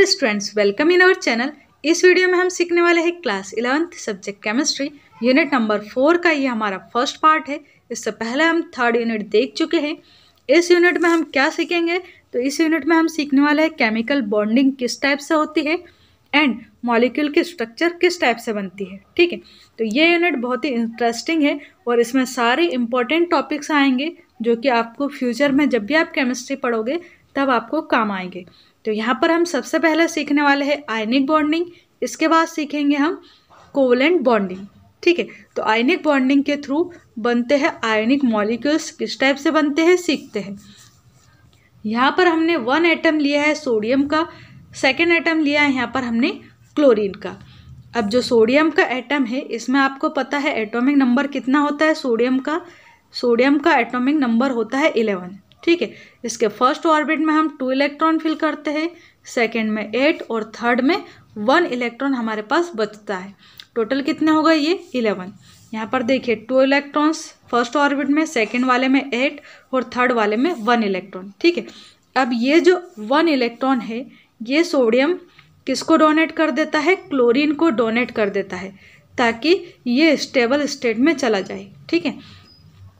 Dear students welcome in our channel इस video में हम सीखने वाले हैं class eleventh subject chemistry unit number four का ये हमारा फ़र्स्ट पार्ट है. इससे पहले हम थर्ड यूनिट देख चुके हैं. इस यूनिट में हम क्या सीखेंगे? तो इस यूनिट में हम सीखने वाले हैं केमिकल बॉन्डिंग किस टाइप से होती है एंड मॉलिक्यूल की स्ट्रक्चर किस टाइप से बनती है, ठीक है? तो ये यूनिट बहुत ही इंटरेस्टिंग है और इसमें सारे इंपॉर्टेंट टॉपिक्स आएँगे जो कि आपको फ्यूचर में जब भी आप केमिस्ट्री पढ़ोगे, तब आपको काम आएँगे। तो यहाँ पर हम सबसे पहले सीखने वाले हैं आयनिक बॉन्डिंग इसके बाद सीखेंगे हम कोवलेंट बॉन्डिंग ठीक है? तो आयनिक बॉन्डिंग के थ्रू बनते हैं आयनिक मॉलिक्यूल्स किस टाइप से बनते हैं? सीखते हैं। यहाँ पर हमने वन एटम लिया है सोडियम का सेकेंड एटम लिया है यहाँ पर हमने क्लोरीन का। अब जो सोडियम का एटम है, इसमें आपको पता है एटॉमिक नंबर कितना होता है सोडियम का? सोडियम का एटॉमिक नंबर होता है इलेवन ठीक है? इसके फ़र्स्ट ऑर्बिट में हम टू इलेक्ट्रॉन फिल करते हैं सेकेंड में एट और थर्ड में वन इलेक्ट्रॉन हमारे पास बचता है। टोटल कितने होगा ये? इलेवन यहाँ पर देखिए टू इलेक्ट्रॉन्स फ़र्स्ट ऑर्बिट में सेकेंड वाले में एट और थर्ड वाले में वन इलेक्ट्रॉन ठीक है? अब ये जो वन इलेक्ट्रॉन है, ये सोडियम किसको डोनेट कर देता है? क्लोरीन को डोनेट कर देता है, ताकि ये स्टेबल स्टेट में चला जाए, ठीक है?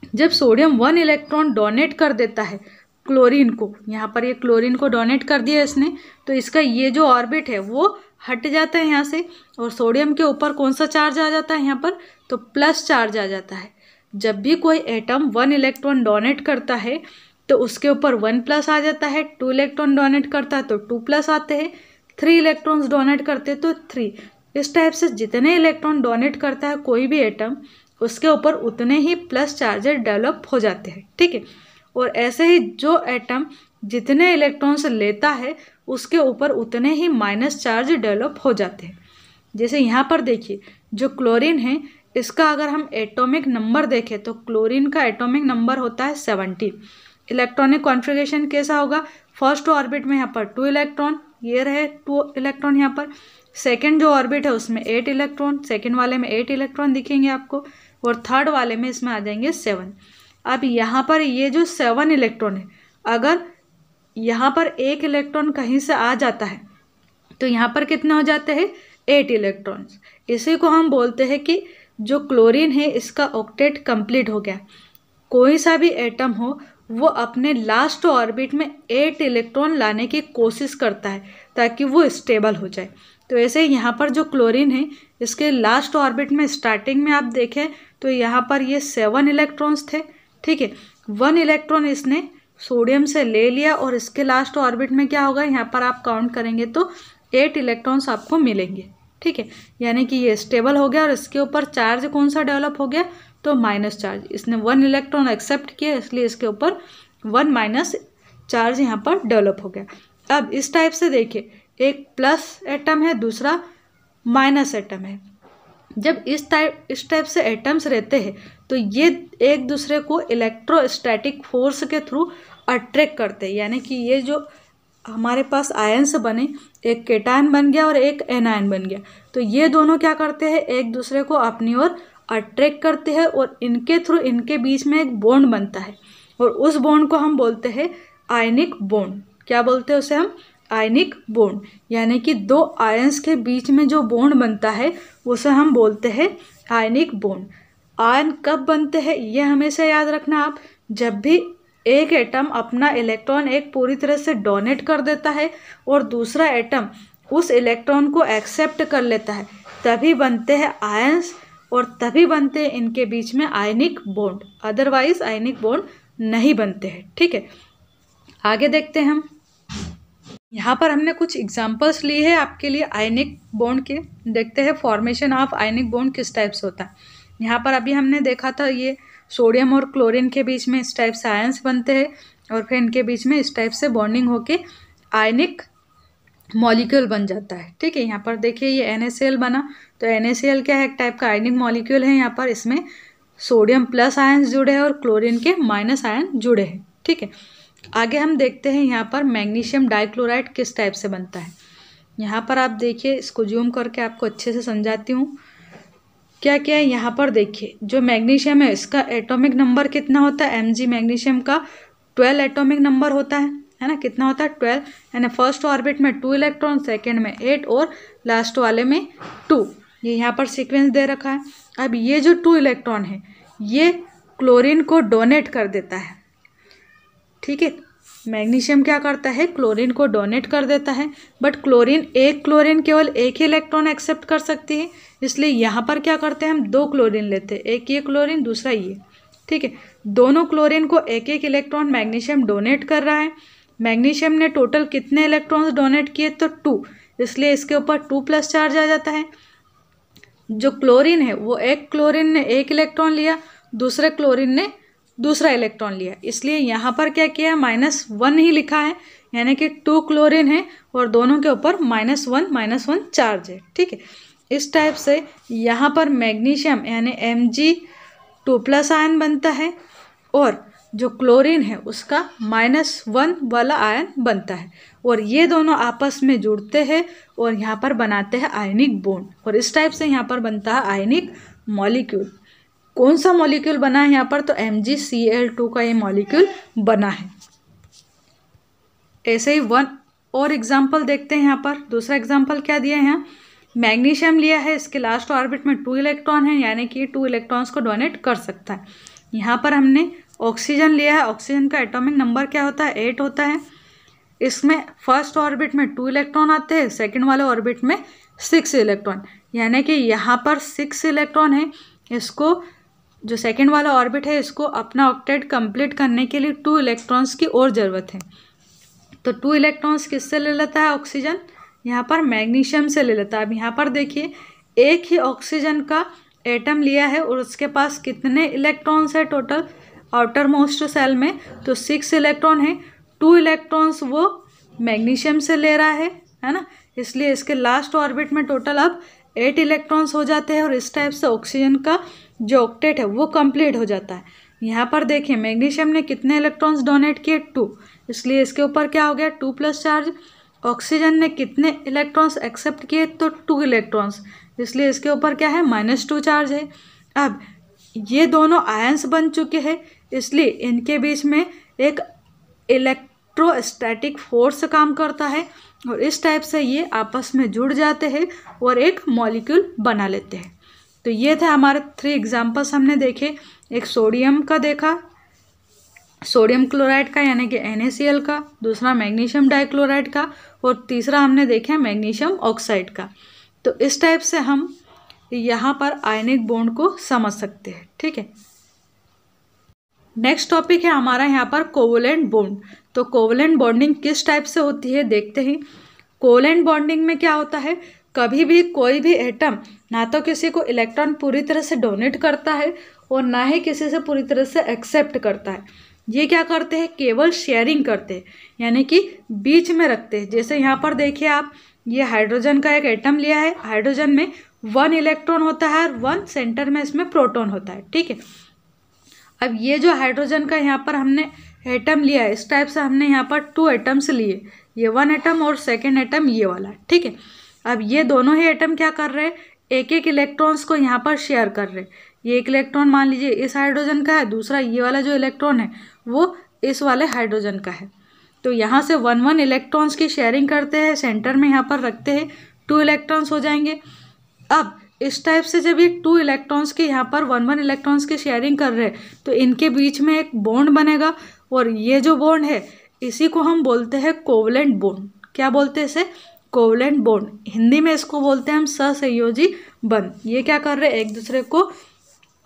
जब सोडियम वन इलेक्ट्रॉन डोनेट कर देता है क्लोरीन को, यहाँ पर ये क्लोरीन को डोनेट कर दिया इसने तो इसका ये जो ऑर्बिट है वो हट जाता है यहाँ से, और सोडियम के ऊपर कौन सा चार्ज आ जाता है यहाँ पर? तो प्लस चार्ज आ जाता है। जब भी कोई एटम वन इलेक्ट्रॉन डोनेट करता है तो उसके ऊपर वन प्लस आ जाता है, टू इलेक्ट्रॉन डोनेट करता है तो टू प्लस आते हैं, थ्री इलेक्ट्रॉन्स डोनेट करते तो थ्री। इस टाइप से जितने इलेक्ट्रॉन डोनेट करता है, कोई भी एटम उसके ऊपर उतने ही प्लस चार्जेस डेवलप हो जाते हैं, ठीक है? और ऐसे ही जो एटम जितने इलेक्ट्रॉन्स लेता है, उसके ऊपर उतने ही माइनस चार्ज डेवलप हो जाते हैं। जैसे यहाँ पर देखिए, जो क्लोरीन है, इसका अगर हम एटॉमिक नंबर देखें तो क्लोरीन का एटॉमिक नंबर होता है सेवनटीन इलेक्ट्रॉनिक कॉन्फ़िगरेशन कैसा होगा? फ़र्स्ट ऑर्बिट में यहाँ पर टू इलेक्ट्रॉन ये रहे टू इलेक्ट्रॉन यहाँ पर। सेकेंड जो ऑर्बिट है, उसमें एट इलेक्ट्रॉन सेकेंड वाले में एट इलेक्ट्रॉन दिखेंगे आपको। और थर्ड वाले में इसमें आ जाएँगे सेवन अब यहाँ पर ये जो सेवन इलेक्ट्रॉन है, अगर यहाँ पर एक इलेक्ट्रॉन कहीं से आ जाता है तो यहाँ पर कितने हो जाते हैं? एट इलेक्ट्रॉन्स इसी को हम बोलते हैं कि जो क्लोरीन है, इसका ऑक्टेट कंप्लीट हो गया. कोई सा भी एटम हो, वो अपने लास्ट ऑर्बिट में एट इलेक्ट्रॉन लाने की कोशिश करता है, ताकि वो स्टेबल हो जाए. तो ऐसे यहाँ पर जो क्लोरीन है, इसके लास्ट ऑर्बिट में स्टार्टिंग में आप देखें तो यहाँ पर ये सेवन इलेक्ट्रॉन्स थे, ठीक है? वन इलेक्ट्रॉन इसने सोडियम से ले लिया और इसके लास्ट ऑर्बिट में क्या होगा? यहाँ पर आप काउंट करेंगे तो एट इलेक्ट्रॉन्स आपको मिलेंगे, ठीक है? यानी कि ये स्टेबल हो गया और इसके ऊपर चार्ज कौन सा डेवलप हो गया? तो माइनस चार्ज इसने वन इलेक्ट्रॉन एक्सेप्ट किया, इसलिए इसके ऊपर वन माइनस चार्ज यहाँ पर डेवलप हो गया। अब इस टाइप से देखिए, एक प्लस एटम है, दूसरा माइनस एटम है। जब इस टाइप इस टाइप से एटम्स रहते हैं तो ये एक दूसरे को इलेक्ट्रोस्टैटिक फोर्स के थ्रू अट्रैक्ट करते हैं। यानी कि ये जो हमारे पास आयन्स बने, एक केटायन बन गया और एक एनायन बन गया। तो ये दोनों क्या करते हैं? एक दूसरे को अपनी ओर अट्रैक्ट करते हैं और इनके थ्रू इनके बीच में एक बॉन्ड बनता है। और उस बॉन्ड को हम बोलते हैं आयनिक बॉन्ड क्या बोलते हैं उसे हम? आयनिक बोंड, यानी कि दो आयंस के बीच में जो बोंड बनता है, उसे हम बोलते हैं आयनिक बोंड। आयन कब बनते हैं, ये हमेशा याद रखना आप। जब भी एक एटम अपना इलेक्ट्रॉन एक पूरी तरह से डोनेट कर देता है और दूसरा एटम उस इलेक्ट्रॉन को एक्सेप्ट कर लेता है, तभी बनते हैं आयंस और तभी बनते हैं इनके बीच में ionic bond otherwise ionic bond नहीं बनते हैं, ठीक है? आगे देखते हैं हम। यहाँ पर हमने कुछ एग्जांपल्स लिए हैं आपके लिए आयनिक बॉन्ड के। देखते हैं फॉर्मेशन ऑफ़ आयनिक बॉन्ड किस टाइप से होता है। यहाँ पर अभी हमने देखा था ये सोडियम और क्लोरीन के बीच में इस टाइप से आयंस बनते हैं और फिर इनके बीच में इस टाइप से बॉन्डिंग होके आयनिक मॉलिक्यूल बन जाता है। ठीक है, यहाँ पर देखिए ये एन बना। तो एन क्या है? एक टाइप का आयनिक मॉलिक्यूल है। यहाँ पर इसमें सोडियम प्लस आयंस जुड़े हैं और क्लोरीन के माइनस आयन जुड़े हैं। ठीक है आगे हम देखते हैं यहाँ पर मैग्नीशियम डाइक्लोराइड किस टाइप से बनता है। यहाँ पर आप देखिए, इसको जूम करके आपको अच्छे से समझाती हूँ। क्या क्या है यहाँ पर देखिए, जो मैग्नीशियम है, इसका एटॉमिक नंबर कितना होता है? एम जी मैग्नीशियम का ट्वेल्व एटॉमिक नंबर होता है है ना? कितना होता है? ट्वेल्व यानी फ़र्स्ट ऑर्बिट में टू इलेक्ट्रॉन सेकेंड में एट और लास्ट वाले में टू ये यहाँ पर सीक्वेंस दे रखा है। अब ये जो टू इलेक्ट्रॉन है, ये क्लोरीन को डोनेट कर देता है। ठीक है? मैग्नीशियम क्या करता है? क्लोरीन को डोनेट कर देता है। बट क्लोरीन एक क्लोरीन केवल एक ही इलेक्ट्रॉन एक्सेप्ट कर सकती है। इसलिए यहाँ पर क्या करते हैं हम? दो क्लोरीन लेते हैं। एक ये क्लोरीन, दूसरा ये। ठीक है? दोनों क्लोरीन को एक एक इलेक्ट्रॉन मैग्नीशियम डोनेट कर रहा है। मैग्नीशियम ने टोटल कितने इलेक्ट्रॉन्स डोनेट किए? तो टू। इसलिए इसके ऊपर टू प्लस चार्ज आ जाता है। जो क्लोरीन है, वो एक क्लोरीन ने एक इलेक्ट्रॉन लिया, दूसरे क्लोरीन ने दूसरा इलेक्ट्रॉन लिया इसलिए यहाँ पर क्या किया माइनस वन ही लिखा है, यानी कि टू क्लोरीन है और दोनों के ऊपर minus one minus one charge है, ठीक है? इस टाइप से यहाँ पर मैग्नीशियम, यानी M G two plus ion बनता है और जो क्लोरीन है उसका माइनस वन वाला आयन बनता है और ये दोनों आपस में जुड़ते हैं और यहाँ पर बनाते हैं आयनिक बोन्ड और इस टाइप से यहाँ पर बनता है आयनिक मॉलिक्यूल। कौन सा मॉलिक्यूल बना है यहाँ पर? तो एम का ये मॉलिक्यूल बना है। ऐसे ही वन और एग्ज़ाम्पल देखते हैं यहाँ पर। दूसरा एग्ज़ाम्पल क्या दिया है यहाँ? मैग्नीशियम लिया है। इसके लास्ट ऑर्बिट में टू इलेक्ट्रॉन है, यानी कि टू इलेक्ट्रॉन्स को डोनेट कर सकता है। यहाँ पर हमने ऑक्सीजन लिया है। ऑक्सीजन का एटॉमिक नंबर क्या होता है? एट होता है। इसमें फ़र्स्ट ऑर्बिट में टू इलेक्ट्रॉन आते हैं सेकेंड वाले ऑर्बिट में सिक्स इलेक्ट्रॉन यानी कि यहाँ पर सिक्स इलेक्ट्रॉन है। इसको जो सेकेंड वाला ऑर्बिट है, इसको अपना ऑक्टेट कंप्लीट करने के लिए टू इलेक्ट्रॉन्स की और ज़रूरत है। तो टू इलेक्ट्रॉन्स किससे ले लेता है ऑक्सीजन यहाँ पर मैग्नीशियम से ले लेता है। अब यहाँ पर देखिए, एक ही ऑक्सीजन का एटम लिया है और उसके पास कितने इलेक्ट्रॉन्स है टोटल आउटर मोस्ट सेल में तो सिक्स इलेक्ट्रॉन है। टू इलेक्ट्रॉन्स वो मैग्नीशियम से ले रहा है है ना? इसलिए इसके लास्ट ऑर्बिट में टोटल अब एट इलेक्ट्रॉन्स हो जाते हैं और इस टाइप से ऑक्सीजन का जो ऑक्टेट है, वो कंप्लीट हो जाता है। यहाँ पर देखिए, मैग्नीशियम ने कितने इलेक्ट्रॉन्स डोनेट किए? टू। इसलिए इसके ऊपर क्या हो गया? टू प्लस चार्ज ऑक्सीजन ने कितने इलेक्ट्रॉन्स एक्सेप्ट किए? तो टू इलेक्ट्रॉन्स। इसलिए इसके ऊपर क्या है? माइनस टू चार्ज है। अब ये दोनों आयंस बन चुके हैं। इसलिए इनके बीच में एक इलेक्ट्रोस्टैटिक फोर्स काम करता है। और इस टाइप से ये आपस में जुड़ जाते हैं और एक मॉलिक्यूल बना लेते हैं। तो ये थे हमारे थ्री एग्जाम्पल्स हमने देखे। एक सोडियम का देखा सोडियम क्लोराइड का यानी कि एन का, दूसरा मैग्नीशियम डाइक्लोराइड का और तीसरा हमने देखा मैग्नीशियम ऑक्साइड का। तो इस टाइप से हम यहाँ पर आयनिक बॉन्ड को समझ सकते हैं, ठीक है? नेक्स्ट टॉपिक है हमारा यहाँ पर कोवलेंट बॉन्ड तो कोवलेंट बॉन्डिंग किस टाइप से होती है देखते हैं। कोवलेंट बॉन्डिंग में क्या होता है? कभी भी, कोई भी एटम ना तो किसी को इलेक्ट्रॉन पूरी तरह से डोनेट करता है और ना ही किसी से पूरी तरह से एक्सेप्ट करता है। ये क्या करते हैं? केवल शेयरिंग करते हैं। यानी कि बीच में रखते हैं। जैसे यहाँ पर देखिए आप, ये हाइड्रोजन का एक एटम लिया है। हाइड्रोजन में वन इलेक्ट्रॉन होता है और वन सेंटर में इसमें प्रोटॉन होता है। ठीक है? अब ये जो हाइड्रोजन का यहाँ पर हमने एटम लिया है, इस टाइप से हमने यहाँ पर टू एटम्स लिए। ये वन एटम और सेकेंड एटम ये वाला, ठीक है? अब ये दोनों ही एटम क्या कर रहे हैं? एक एक इलेक्ट्रॉन्स को यहाँ पर शेयर कर रहे ये एक इलेक्ट्रॉन मान लीजिए इस हाइड्रोजन का है, दूसरा ये वाला जो इलेक्ट्रॉन है, वो इस वाले हाइड्रोजन का है। तो यहाँ से वन वन इलेक्ट्रॉन्स की शेयरिंग करते हैं सेंटर में यहाँ पर रखते हैं टू इलेक्ट्रॉन्स हो जाएँगे। अब इस टाइप से जब ये टू इलेक्ट्रॉन्स के यहाँ पर वन वन इलेक्ट्रॉन्स की शेयरिंग कर रहे हैं तो इनके बीच में एक बॉन्ड बनेगा और ये जो बॉन्ड है, इसी को हम बोलते हैं कोवलेंट बॉन्ड क्या बोलते हैं इसे? कोवलेंट बॉन्ड हिंदी में इसको बोलते हैं हम सहसंयोजी बंद। ये क्या कर रहे हैं? एक दूसरे को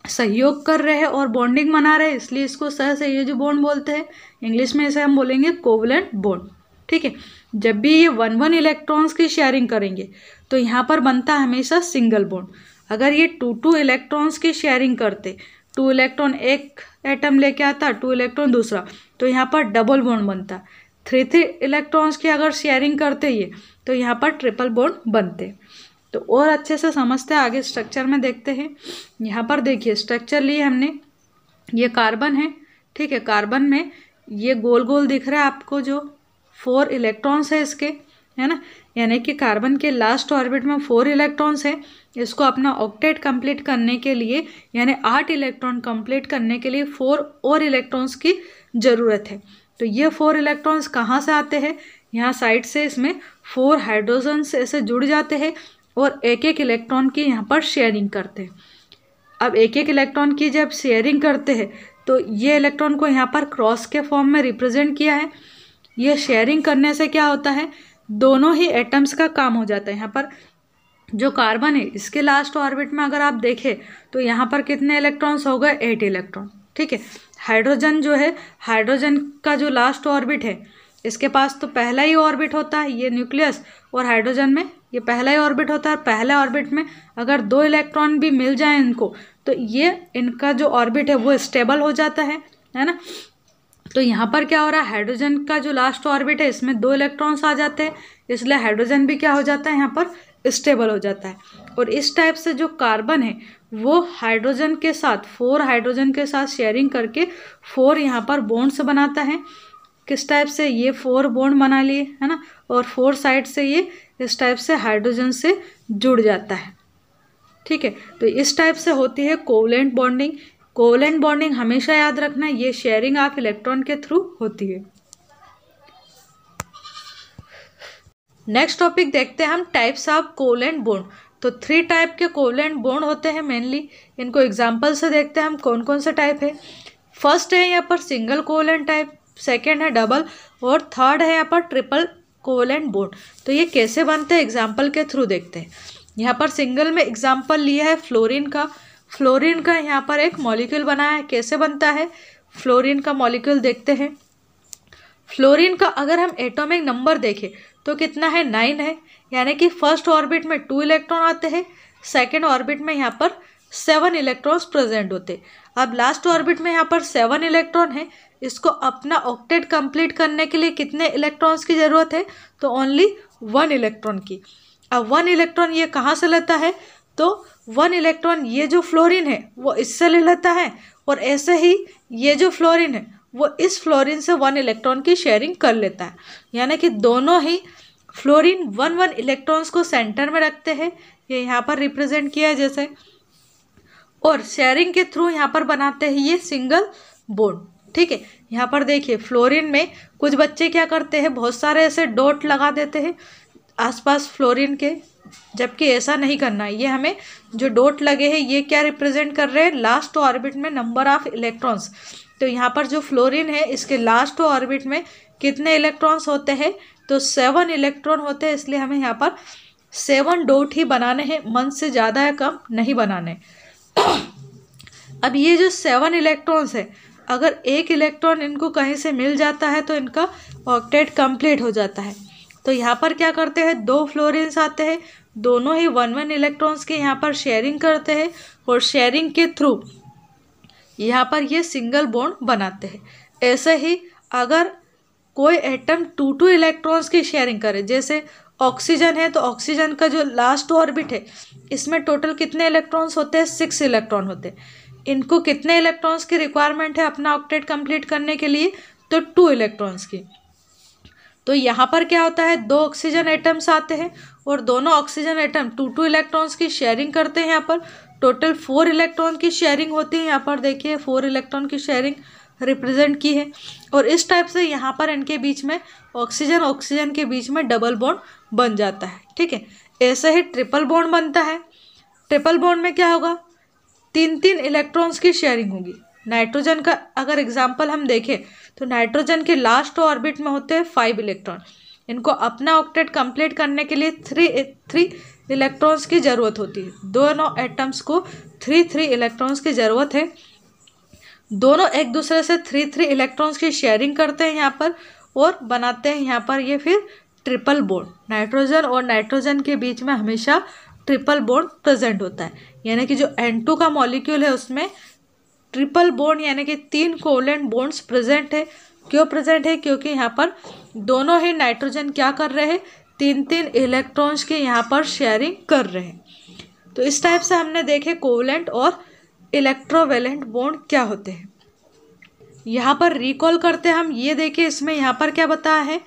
सहयोग कर रहे हैं और बॉन्डिंग बना रहे हैं, इसलिए इसको सहसंयोजी बॉन्ड बोलते हैं। इंग्लिश में इसे हम बोलेंगे कोवलेंट बॉन्ड ठीक है? जब भी ये वन वन इलेक्ट्रॉन्स की शेयरिंग करेंगे तो यहाँ पर बनता है हमेशा सिंगल बॉन्ड। अगर ये टू टू इलेक्ट्रॉन्स की शेयरिंग करते, टू इलेक्ट्रॉन एक एटम लेके आता, टू इलेक्ट्रॉन दूसरा तो यहाँ पर डबल बॉन्ड बनता। थ्री थ्री इलेक्ट्रॉन्स की अगर शेयरिंग करते ये तो यहाँ पर ट्रिपल बॉन्ड बनते। तो और अच्छे से समझते हैं, आगे स्ट्रक्चर में देखते हैं। यहाँ पर देखिए स्ट्रक्चर लिए हमने, ये कार्बन है, ठीक है? कार्बन में ये गोल गोल दिख रहा है आपको जो फोर इलेक्ट्रॉन्स है इसके, है ना? यानी कि कार्बन के लास्ट ऑर्बिट में फोर इलेक्ट्रॉन्स है। इसको अपना ऑक्टेट कंप्लीट करने के लिए, यानी आठ इलेक्ट्रॉन कंप्लीट करने के लिए फोर और इलेक्ट्रॉन्स की ज़रूरत है। तो ये फोर इलेक्ट्रॉन्स कहाँ से आते हैं? यहाँ साइड से इसमें फोर हाइड्रोजन ऐसे जुड़ जाते हैं और एक एक इलेक्ट्रॉन की यहाँ पर शेयरिंग करते हैं। अब एक एक इलेक्ट्रॉन की जब शेयरिंग करते हैं तो ये इलेक्ट्रॉन को यहाँ पर क्रॉस के फॉर्म में रिप्रेजेंट किया है। ये शेयरिंग करने से क्या होता है? दोनों ही एटम्स का काम हो जाता है। यहाँ पर जो कार्बन है, इसके लास्ट ऑर्बिट में अगर आप देखें तो यहाँ पर कितने इलेक्ट्रॉन्स हो गए? एट इलेक्ट्रॉन ठीक है? हाइड्रोजन जो है हाइड्रोजन का जो लास्ट ऑर्बिट है, इसके पास तो पहला ही ऑर्बिट होता है, ये न्यूक्लियस और हाइड्रोजन में ये पहला ही ऑर्बिट होता है। पहले ऑर्बिट में अगर दो इलेक्ट्रॉन भी मिल जाए इनको तो ये इनका जो ऑर्बिट है, वो स्टेबल हो जाता है है ना? तो यहाँ पर क्या हो रहा है? हाइड्रोजन का जो लास्ट ऑर्बिट है, इसमें दो इलेक्ट्रॉन्स आ जाते हैं। इसलिए हाइड्रोजन भी क्या हो जाता है? यहाँ पर स्टेबल हो जाता है। और इस टाइप से जो कार्बन है, वो हाइड्रोजन के साथ फोर हाइड्रोजन के साथ शेयरिंग करके फोर यहाँ पर बॉन्ड्स बनाता है। किस टाइप से? ये फोर बॉन्ड बना लिए, है ना? और फोर साइड से ये इस टाइप से हाइड्रोजन से जुड़ जाता है। ठीक है? तो इस टाइप से होती है कोवलेंट बॉन्डिंग कोवलेंट बॉन्डिंग हमेशा याद रखना, ये शेयरिंग ऑफ़ इलेक्ट्रॉन के थ्रू होती है। नेक्स्ट टॉपिक देखते हैं हम, टाइप्स ऑफ़ कोवलेंट बॉन्ड। तो थ्री टाइप के कोवलेंट बॉन्ड होते हैं मेनली इनको एग्जांपल से देखते हैं हम कौन कौन से टाइप है। फ़र्स्ट है यहाँ पर सिंगल कोवलेंट टाइप सेकेंड है डबल और थर्ड है यहाँ पर ट्रिपल कोवलेंट बॉन्ड। तो ये कैसे बनते हैं एग्ज़ाम्पल के थ्रू देखते हैं। यहाँ पर सिंगल में एग्ज़ाम्पल लिया है फ्लोरिन का। फ्लोरिन का यहाँ पर एक मॉलिक्यूल बना है। कैसे बनता है? फ्लोरिन का मॉलिक्यूल देखते हैं। फ्लोरिन का अगर हम एटॉमिक नंबर देखें तो कितना है? नाइन है। यानी कि फ़र्स्ट ऑर्बिट में टू इलेक्ट्रॉन आते हैं। सेकेंड ऑर्बिट में यहाँ पर सेवन इलेक्ट्रॉन्स प्रेजेंट होते। अब लास्ट ऑर्बिट में यहाँ पर सेवन इलेक्ट्रॉन है। इसको अपना ऑक्टेट कंप्लीट करने के लिए कितने इलेक्ट्रॉन्स की ज़रूरत है? तो ओनली वन इलेक्ट्रॉन की। अब वन इलेक्ट्रॉन ये कहाँ से लेता है? तो वन इलेक्ट्रॉन, ये जो फ्लोरिन है, वो इससे ले लेता है और ऐसे ही ये जो फ्लोरिन है, वो इस फ्लोरिन से वन इलेक्ट्रॉन की शेयरिंग कर लेता है। यानी कि दोनों ही फ्लोरिन वन वन इलेक्ट्रॉन्स को सेंटर में रखते हैं, ये यहाँ पर रिप्रेजेंट किया है जैसे। और शेयरिंग के थ्रू यहाँ पर बनाते हैं ये सिंगल बोर्ड ठीक है? यहाँ पर देखिए, फ्लोरिन में कुछ बच्चे क्या करते हैं, बहुत सारे ऐसे डॉट लगा देते हैं आसपास फ्लोरिन के। जबकि ऐसा नहीं करना। है ये हमें जो डोट लगे हैं, ये क्या रिप्रेजेंट कर रहे हैं? लास्ट ऑर्बिट में नंबर ऑफ़ इलेक्ट्रॉन्स तो यहाँ पर जो फ्लोरिन है, इसके लास्ट ऑर्बिट में कितने इलेक्ट्रॉन्स होते हैं? तो सेवन इलेक्ट्रॉन होते हैं, इसलिए हमें यहाँ पर सेवन डोट ही बनाने हैं। मन से ज़्यादा या कम नहीं बनाने। अब ये जो सेवन इलेक्ट्रॉन्स है, अगर एक इलेक्ट्रॉन इनको कहीं से मिल जाता है तो इनका ऑक्टेट कंप्लीट हो जाता है। तो यहाँ पर क्या करते हैं? दो फ्लोरिन्स आते हैं। दोनों ही वन वन इलेक्ट्रॉन्स के यहाँ पर शेयरिंग करते हैं और शेयरिंग के थ्रू यहाँ पर ये सिंगल बॉन्ड बनाते हैं। ऐसे ही अगर कोई एटम टू टू इलेक्ट्रॉन्स की शेयरिंग करे, जैसे ऑक्सीजन है तो ऑक्सीजन का जो लास्ट ऑर्बिट है, इसमें टोटल कितने इलेक्ट्रॉन्स होते हैं? सिक्स इलेक्ट्रॉन होते हैं। इनको कितने इलेक्ट्रॉन्स की रिक्वायरमेंट है अपना ऑक्टेट कंप्लीट करने के लिए? तो टू इलेक्ट्रॉन्स की। तो यहाँ पर क्या होता है? दो ऑक्सीजन एटम्स आते हैं और दोनों oxygen atom two two electrons की शेयरिंग करते हैं यहाँ पर। टोटल फोर इलेक्ट्रॉन की शेयरिंग होती है यहाँ पर। देखिए फोर इलेक्ट्रॉन की शेयरिंग रिप्रेजेंट की है। और इस टाइप से यहाँ पर इनके बीच में ऑक्सीजन ऑक्सीजन के बीच में डबल बॉन्ड बन जाता है। ठीक है? ऐसे ही ट्रिपल बॉन्ड बनता है। ट्रिपल बॉन्ड में क्या होगा? तीन तीन इलेक्ट्रॉन्स की शेयरिंग होगी। नाइट्रोजन का अगर एग्ज़ाम्पल हम देखें तो नाइट्रोजन के लास्ट ऑर्बिट में होते हैं फाइव इलेक्ट्रॉन इनको अपना ऑक्टेट कंप्लीट करने के लिए थ्री थ्री इलेक्ट्रॉन्स की ज़रूरत होती है. दोनों एटम्स को थ्री थ्री इलेक्ट्रॉन्स की ज़रूरत है. दोनों एक दूसरे से थ्री थ्री इलेक्ट्रॉन्स की शेयरिंग करते हैं यहाँ पर और बनाते हैं यहाँ पर ये फिर ट्रिपल बोन्ड नाइट्रोजन और नाइट्रोजन के बीच में हमेशा ट्रिपल बोन्ड प्रेजेंट होता है. यानी कि जो एन टू का मॉलिक्यूल है, उसमें ट्रिपल बोन्ड यानी कि तीन कोवलेंट बोन्ड्स प्रेजेंट है। क्यों प्रेजेंट है? क्योंकि यहाँ पर दोनों ही नाइट्रोजन क्या कर रहे हैं? तीन तीन इलेक्ट्रॉन्स के यहाँ पर शेयरिंग कर रहे हैं। तो इस टाइप से हमने देखे कोवलेंट और इलेक्ट्रोवेलेंट बॉन्ड क्या होते हैं। यहाँ पर रिकॉल करते हम। ये देखें इसमें यहाँ पर क्या बताया है?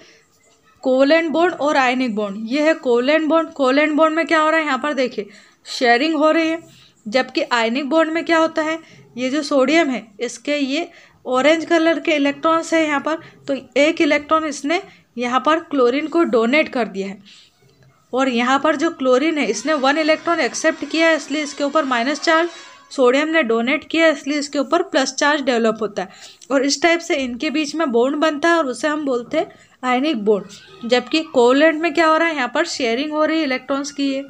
कोवलेंट बॉन्ड और आयनिक बॉन्ड। ये है कोवलेंट बॉन्ड। कोवलेंट बॉन्ड में क्या हो रहा है? यहाँ पर देखिए, शेयरिंग हो रही है। जबकि आयनिक बॉन्ड में क्या होता है? ये जो सोडियम है, इसके ये ऑरेंज कलर के इलेक्ट्रॉन्स है यहाँ पर। तो एक इलेक्ट्रॉन इसने यहाँ पर क्लोरीन को डोनेट कर दिया है। और यहाँ पर जो क्लोरीन है, इसने वन इलेक्ट्रॉन एक्सेप्ट किया है, इसलिए इसके ऊपर माइनस चार्ज सोडियम ने डोनेट किया इसलिए इसके ऊपर प्लस चार्ज डेवलप होता है। और इस टाइप से इनके बीच में बोन्ड बनता है और उसे हम बोलते हैं आयनिक बोन्ड जबकि कोवलेंट में क्या हो रहा है, यहाँ पर शेयरिंग हो रही है इलेक्ट्रॉन्स की है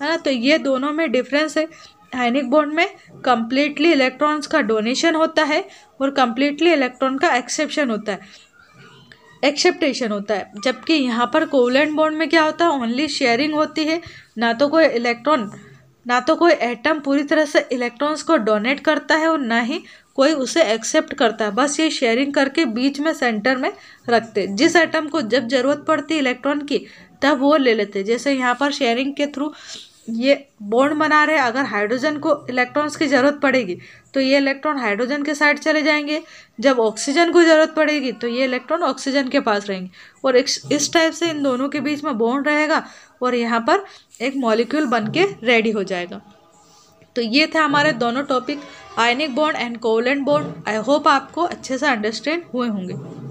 ना? तो ये दोनों में डिफरेंस है। आयनिक बॉन्ड में कम्प्लीटली इलेक्ट्रॉन्स का डोनेशन होता है और कम्प्लीटली इलेक्ट्रॉन का एक्सेप्शन होता है। एक्सेप्टेशन होता है, जबकि यहाँ पर कोवलेंट बॉन्ड में क्या होता है? ओनली शेयरिंग होती है। ना तो कोई इलेक्ट्रॉन ना तो कोई एटम पूरी तरह से इलेक्ट्रॉन्स को डोनेट करता है और ना ही कोई उसे एक्सेप्ट करता है। बस ये शेयरिंग करके बीच में सेंटर में रखते जिस एटम को जब ज़रूरत पड़ती इलेक्ट्रॉन की, तब वो ले लेते जैसे यहाँ पर शेयरिंग के थ्रू ये बॉन्ड बना रहे अगर हाइड्रोजन को इलेक्ट्रॉन्स की ज़रूरत पड़ेगी तो ये इलेक्ट्रॉन हाइड्रोजन के साइड चले जाएँगे। जब ऑक्सीजन को ज़रूरत पड़ेगी तो ये इलेक्ट्रॉन ऑक्सीजन के पास रहेंगे। और इस टाइप से इन दोनों के बीच में बॉन्ड रहेगा और यहाँ पर एक मॉलिक्यूल बन के रेडी हो जाएगा। तो ये थे हमारे दोनों topic ionic bond and covalent bond I hope आपको अच्छे से अंडरस्टैंड हुए होंगे।